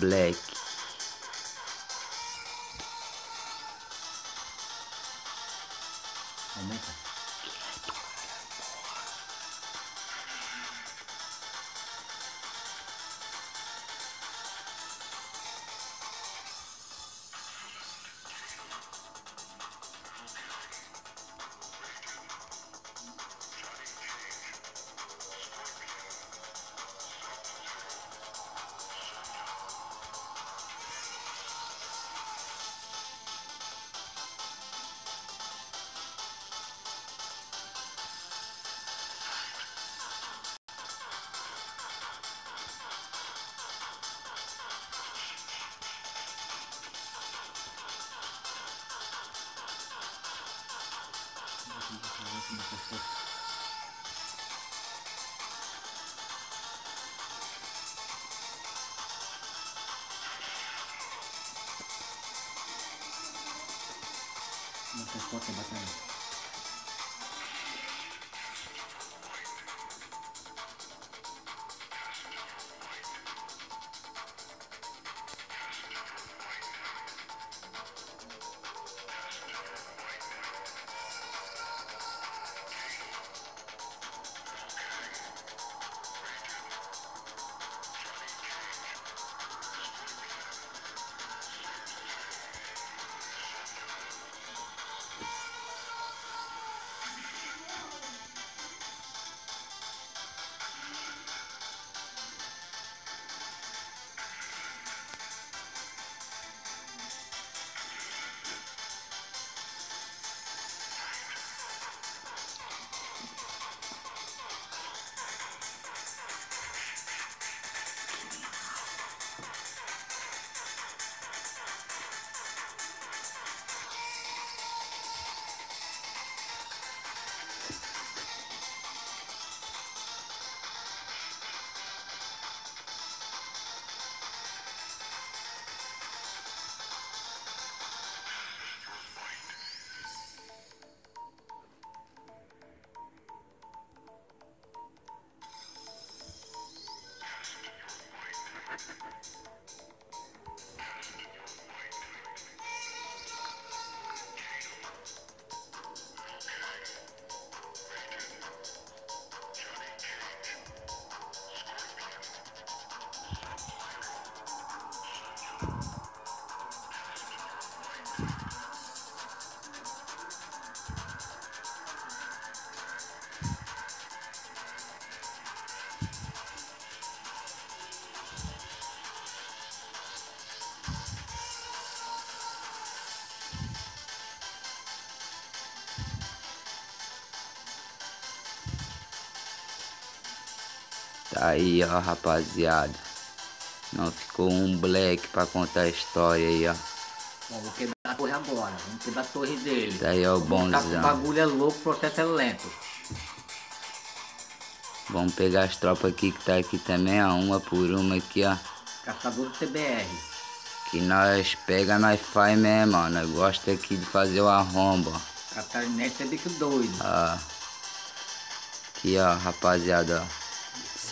Black. Não transporta é bacana. Aí, ó, rapaziada. Não ficou um black pra contar a história aí, ó. Bom, vou quebrar a torre agora. Vamos quebrar a torre dele. Tá aí, ó, o Tá com o bonzão. bagulho é louco, o processo é lento. Vamos pegar as tropas aqui que tá aqui também, ó. Uma por uma aqui, ó. Caçador do TBR. Que nós pega, nós faz mesmo, ó. Nós gosta aqui de fazer o arrombo, ó. Catarinense é bicho doido. Ó. Aqui, ó, rapaziada, ó.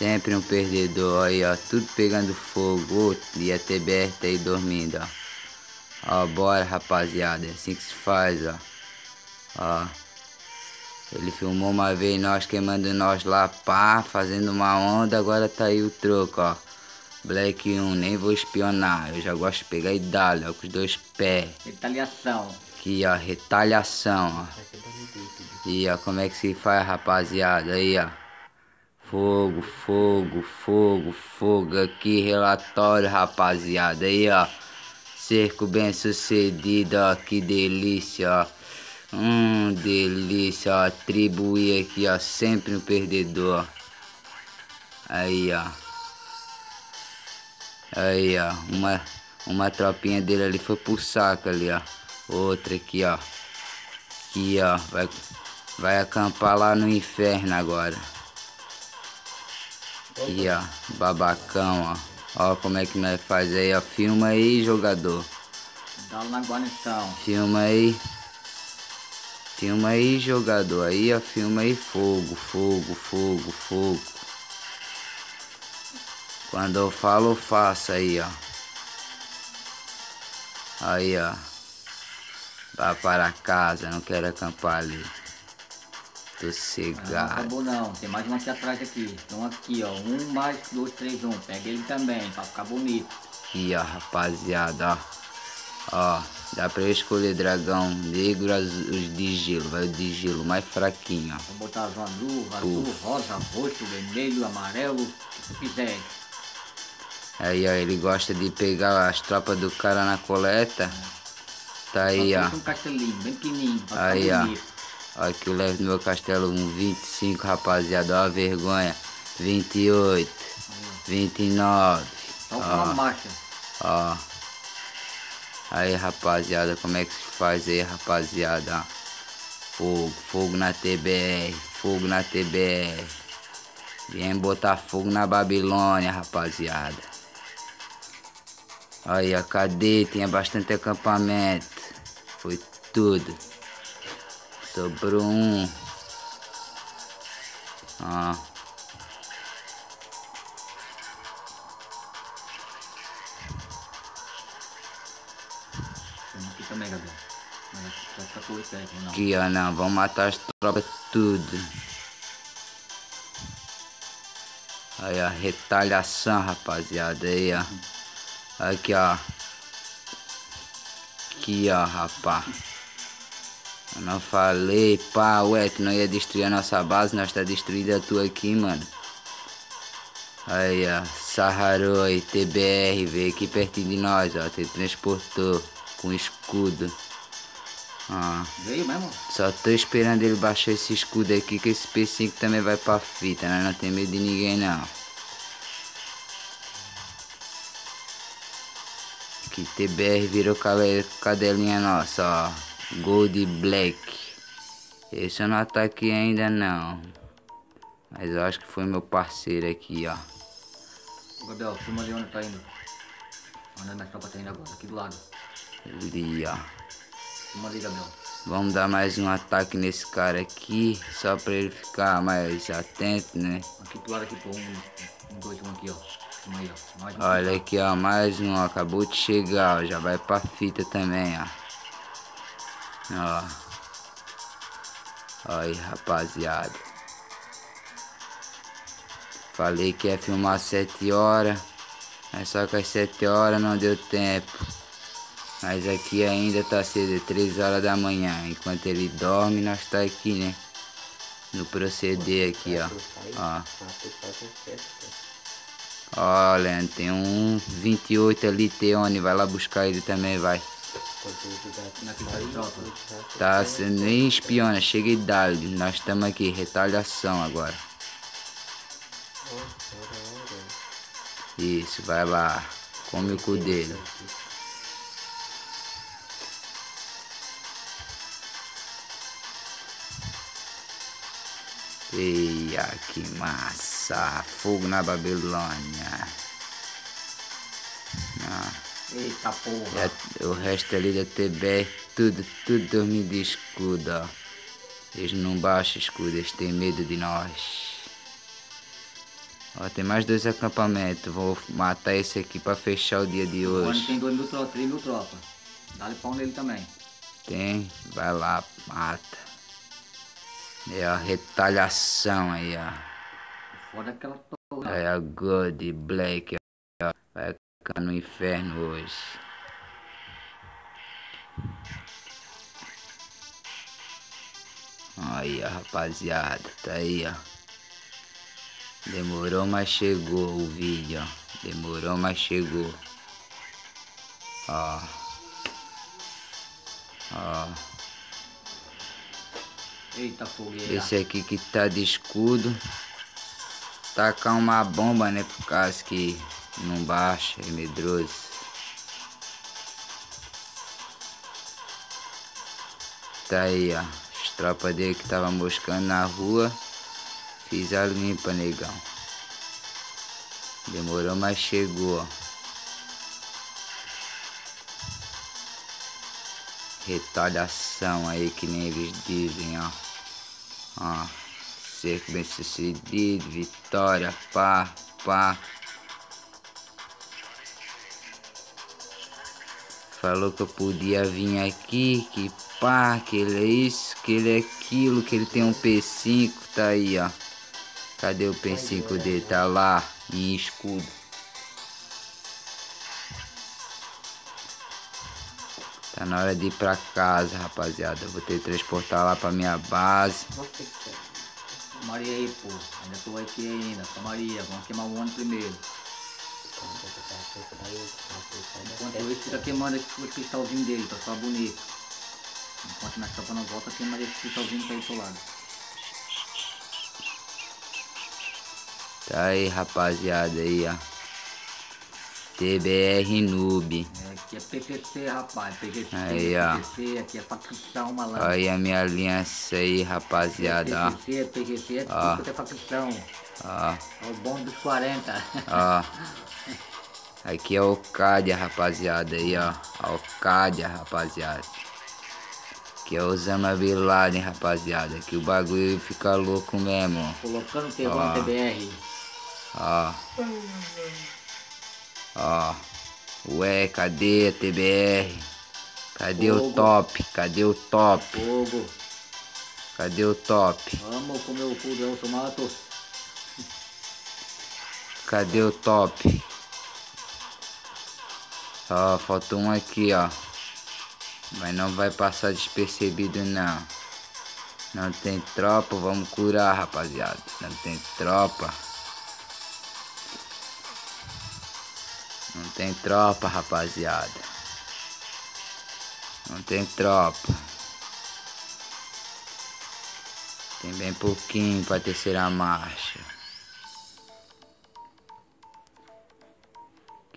Sempre um perdedor aí, ó. Tudo pegando fogo. E a TBR tá aí dormindo, ó. Ó, bora, rapaziada. É assim que se faz, ó. Ó. Ele filmou uma vez nós queimando nós lá, pá, fazendo uma onda. Agora tá aí o troco, ó. Black 1, nem vou espionar. Eu já gosto de pegar e dar, ó, com os dois pés. Retaliação. Aqui, ó, retaliação, ó. E ó, como é que se faz, rapaziada? Aí, ó. Fogo, fogo, fogo, fogo. Aqui, relatório, rapaziada. Aí, ó. Cerco bem sucedido, ó. Que delícia, ó. Hum, delícia, ó. Atribuir aqui, ó. Sempre um perdedor. Aí, ó. Aí, ó. Uma, uma tropinha dele ali foi pro saco ali, ó. Outra aqui, ó. Aqui, ó. Vai, vai acampar lá no inferno agora. Aqui, ó. Babacão, ó. Ó como é que nós faz aí, ó. Filma aí, jogador. Dá na guarnição. Filma aí. Filma aí, jogador. Aí, ó. Filma aí. Fogo, fogo, fogo, fogo. Quando eu falo, eu faço aí, ó. Aí, ó. Vá para casa, não quero acampar ali. Tô Não cegado. acabou não, tem mais um aqui atrás aqui. Então aqui, ó. Um mais dois, três, um. Pega ele também, pra ficar bonito. Aqui, ó, rapaziada, ó. Ó, dá pra eu escolher dragão negro, os de gelo. Vai o de gelo mais fraquinho, ó. Vou botar azul, azul, azul, rosa, roxo, vermelho, amarelo, o que quiser. Aí, ó, ele gosta de pegar as tropas do cara na coleta. Tá aí, ó. um castelinho, bem pequenininho, pra Aí, ficar ó. Que eu levo no meu castelo um 25, rapaziada. Ó a vergonha. 28, 29. Só com uma Ó, marcha. ó. Aí, rapaziada, como é que se faz aí, rapaziada? Fogo, fogo na TBR, fogo na TBR. Vem botar fogo na Babilônia, rapaziada. Aí, ó, cadê? Tinha bastante acampamento. Foi tudo. Sobrou um. Ó. Aqui também, Gabriel. Aqui, ó, não. Vamos matar as tropas tudo. Aí, ó, retaliação, rapaziada. Aí, ó. Aqui, ó. Aqui, ó, rapá. Eu não falei, pá, ué, tu não ia destruir a nossa base, nós tá destruída a tua aqui, mano. Aí, ó, Saharoi, TBR, veio aqui pertinho de nós, ó, te transportou com escudo. Ó, Veio mesmo? só tô esperando ele baixar esse escudo aqui, que esse P5 também vai pra fita, né? Não tem medo de ninguém, não. Que TBR virou cadelinha nossa, ó. Gold Black. Esse eu não ataquei ainda, não. Mas eu acho que foi meu parceiro aqui, ó. Ô, Gabriel, filma ali onde tá indo. Onde a minha tropa tá indo agora, aqui do lado. Ali, ó. Filma ali, Gabriel. Vamos dar mais um ataque nesse cara aqui, só pra ele ficar mais atento, né? Aqui do lado, aqui, pô. Um, um, dois, um aqui, ó. Aí, ó. Um Olha aqui, ó, mais um, ó, acabou de chegar, ó, já vai pra fita também, ó. Ó. Ó aí, rapaziada. Falei que ia filmar sete horas, mas só que às sete horas não deu tempo. Mas aqui ainda tá cedo, é três horas da manhã. Enquanto ele dorme, nós tá aqui, né? No proceder aqui, ó. Ó. Ó, tem um 28 ali, Teone, vai lá buscar ele também, vai. Tá você nem espiona, chega e dá-lhe. Nós estamos aqui, retaliação agora. Isso, vai lá. Come o cu dele. Eia, que massa! Fogo na Babilônia. Ah. Eita porra. É, o resto ali da TBR, tudo, tudo dormindo de escudo, ó. Eles não baixam escudo, eles têm medo de nós. Ó, tem mais dois acampamentos. Vou matar esse aqui pra fechar o dia de hoje. tem dois mil tropas, três mil tropas. Dá-lhe pau nele também. Tem? Vai lá, mata. É a retaliação aí, ó. Foda aquela torre. É a God Black, ó. Vai ficar no inferno hoje. Aí, ó, rapaziada. Tá aí, ó. Demorou, mas chegou o vídeo, ó. Demorou, mas chegou. Ó. Ó. Eita fogueira. Esse aqui que tá de escudo. Tacar uma bomba, né? Por causa que não baixa, é medroso. Tá aí, ó. As tropas dele que tava moscando na rua. Fiz a limpa, negão. Demorou, mas chegou, ó. Retaliação aí, que nem eles dizem, ó. Ó. Cerco bem sucedido, vitória, pá, pá. Falou que eu podia vir aqui, que pá, que ele é isso, que ele é aquilo, que ele tem um P5, tá aí, ó. Cadê o P5 dele? Tá lá, em escudo. Tá na hora de ir pra casa, rapaziada. Vou ter que transportar lá pra minha base. Maria aí, pô. Ainda tô aqui ainda. Maria, vamos queimar o ônibus primeiro. Enquanto isso, fica queimando aqui o cristalzinho dele, tá só bonito. Enquanto nós tropa não volta, queima esse cristalzinho que tá aí do lado. Tá aí, rapaziada, aí, ó. TBR Noob. É, aqui é PCC, rapaz. PCC, Aí, ó. Aqui é facção malandro. Olha aí a minha aliança aí, rapaziada, ó. PCC, PCC, é tudo que é facção. Ó, É o bom dos 40. ó. Aqui é o Cádia, rapaziada, aí, ó. Ó, o Cádia, rapaziada. Aqui é o Osama Bin Laden, rapaziada. Que o bagulho fica louco mesmo, ó. Colocando Ó. TBR. Ó. Ó. Ué, cadê a TBR? Cadê o Fogo. top? Cadê o top? Fogo. Cadê o top? Vamos comer o cu do Matos. Cadê o top? Ó, faltou um aqui, ó. Mas não vai passar despercebido, não. Não tem tropa, vamos curar, rapaziada. Não tem tropa. Não tem tropa, rapaziada. Não tem tropa. Tem bem pouquinho pra terceira marcha.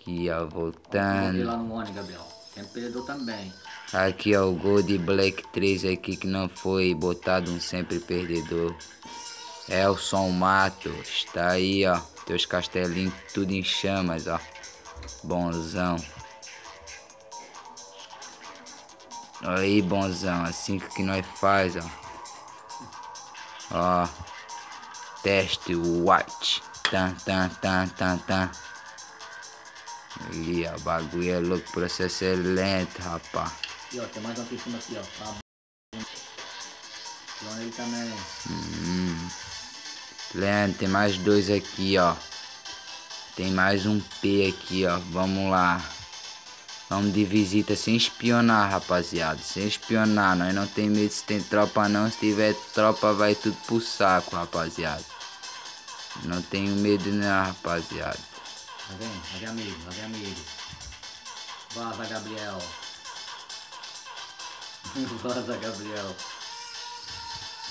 Aqui, ó, voltando. lá no Gabriel. Tem perdedor também. Aqui, ó, o Gold Black 3 aqui que não foi botado um sempre perdedor. Elson Matos, tá aí, ó. Teus castelinhos tudo em chamas, ó. Bonzão. Aí, bonzão, assim que nós faz, ó. Ó. Teste white. Tan, tan, tan, tan, tan. Ali, ó, bagulho é louco, processo é lento, rapaz. Aqui, ó. Tem mais um aqui em cima aqui, ó. Tá. João ele também. Hum. Leandro, tem mais dois aqui, ó. Tem mais um P aqui, ó. Vamos lá. Vamos de visita sem espionar, rapaziada. Sem espionar. Nós não tem medo se tem tropa não. Se tiver tropa, vai tudo pro saco, rapaziada. Não tenho medo não, rapaziada. Tá vendo? Vai ver amigo, vai ver amigo. Vaza, Gabriel. Vaza, Gabriel.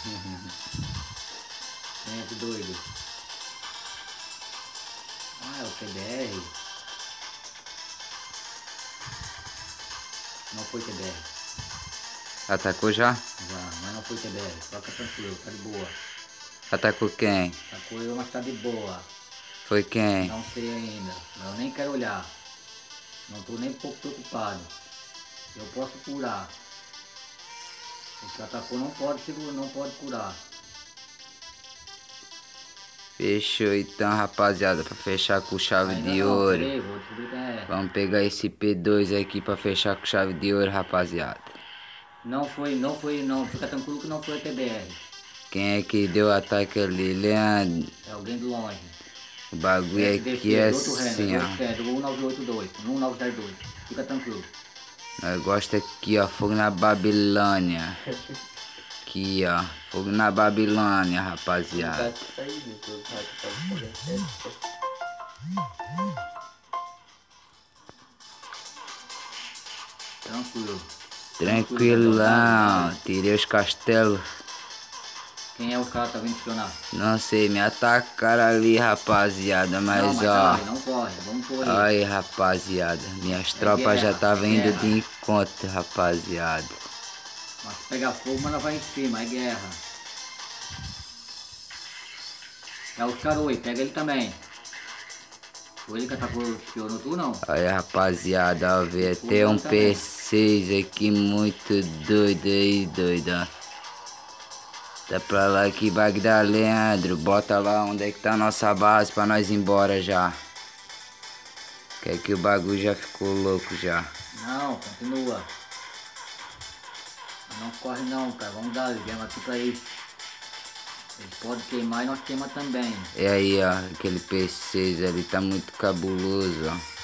Gente doido. Ah, é o TBR. Não foi TBR. Atacou já? Já, mas não foi TBR. Toca tranquilo, tá de boa. Atacou quem? Sacou eu, mas tá de boa. Foi quem? Não sei ainda, mas eu nem quero olhar. Não tô nem um pouco preocupado. Eu posso curar. O que atacou não pode não pode curar. Fechou então, rapaziada. Pra fechar com chave Ainda de não, ouro. quem é. Vamos pegar esse P2 aqui pra fechar com chave de ouro, rapaziada. Não foi, não foi, não. Fica tranquilo que não foi a TBR. Quem é que deu o ataque ali? Leandro. É alguém de longe. O bagulho SDC, aqui é assim, ó. outro renda, do 1982, 1902. Fica tranquilo. Nós gosta aqui, ó. Fogo na Babilônia. Aqui, ó. Fogo na Babilônia, rapaziada. Tranquilo. Tranquilão. Tirei os castelos. Quem é o cara que tá vindo espionar? Não sei, me atacaram ali, rapaziada. Mas, não, mas ó. corre, não corre, vamos correr. Aí, rapaziada. Minhas tropas já guerra, estavam indo guerra. de encontro, rapaziada. Mas se pegar fogo, mas ela vai em cima, é guerra. É o Charoi, pega ele também. Foi ele que atacou o espionou tu não? Aí, rapaziada, ó, veio até um P6 aqui muito doido aí, doido, ó. Tá pra lá aqui, Bagdá, Leandro. Bota lá onde é que tá a nossa base pra nós ir embora já. Que é que o bagulho já ficou louco já. Não, continua. Não corre não, cara. Vamos dar gema aqui pra eles. Eles podem queimar e nós queima também. E aí, ó, aquele P6 ali tá muito cabuloso, ó.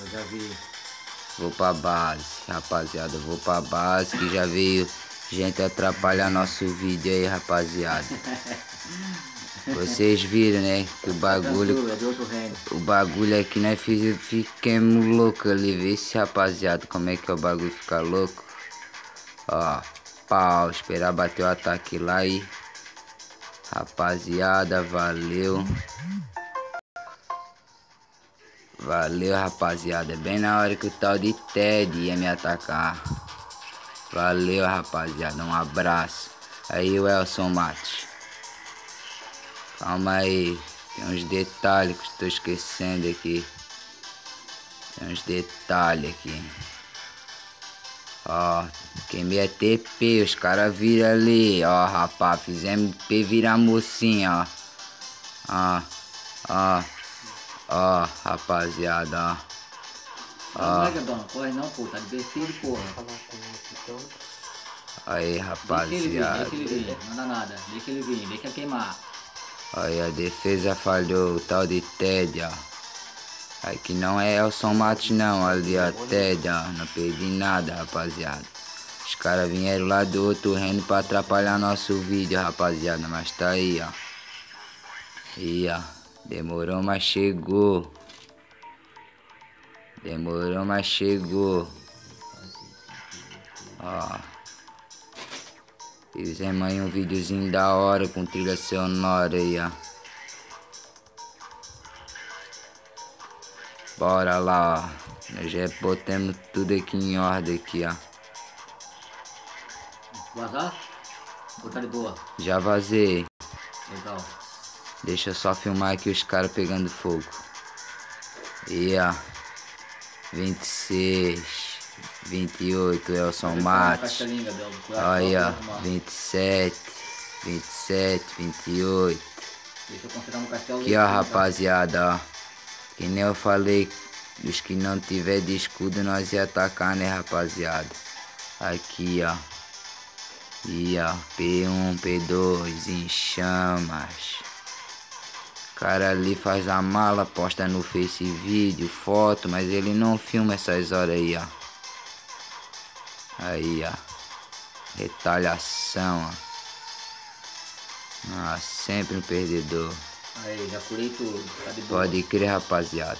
Eu já vi. Vou pra base, rapaziada. Vou pra base que já veio gente atrapalhar nosso vídeo aí, rapaziada. Vocês viram, né? Que o bagulho. É o bagulho aqui, né? Fiquemos louco ali. Vê se rapaziada, como é que é o bagulho ficar louco. Ó, pau. Esperar bater o ataque lá e. Rapaziada, valeu. Valeu, rapaziada. Bem na hora que o tal de Ted ia me atacar. Valeu, rapaziada. Um abraço. Aí o Elson Matos. Calma aí. Tem uns detalhes que estou esquecendo aqui. Tem uns detalhes aqui. Ó, queimei é TP, os caras viram ali. Ó, rapaz, fizemos P virar mocinha, ó. Ó, ó. Ó, rapaziada, ó. Ó. Não, corre não, pô, tá divertido, porra. Aí, rapaziada. Deixa ele vir, deixa ele vir, não dá nada. Deixa ele vir, deixa queimar. Aí a defesa falhou, o tal de Ted, ó. Aí que não é Elson Matos não, ali ó, Ted, ó. Não perdi nada, rapaziada. Os caras vieram lá do outro reino pra atrapalhar nosso vídeo, rapaziada. Mas tá aí, ó. E ó. Demorou, mas chegou. Demorou, mas chegou. Ó. Fizemos aí um videozinho da hora com trilha sonora aí, ó. Bora lá, ó. Nós já botamos tudo aqui em ordem aqui, ó. Vazar? Ou tá de boa? Já vazei. Legal. Deixa eu só filmar aqui os caras pegando fogo. E ó. 26, 28, Elson Matos. Aí ó, 27, 27, 28. Deixa eu considerar no castelo. Aqui ó, rapaziada, ó. Que nem eu falei, os que não tiver de escudo nós ia atacar, né, rapaziada. Aqui ó. E ó, P1, P2 em chamas cara ali faz a mala, posta no Face vídeo, foto, mas ele não filma essas horas aí, ó. Aí, ó. Retaliação, ó. Ah, sempre um perdedor. Aí, já curei tudo. Tá Pode crer, rapaziada.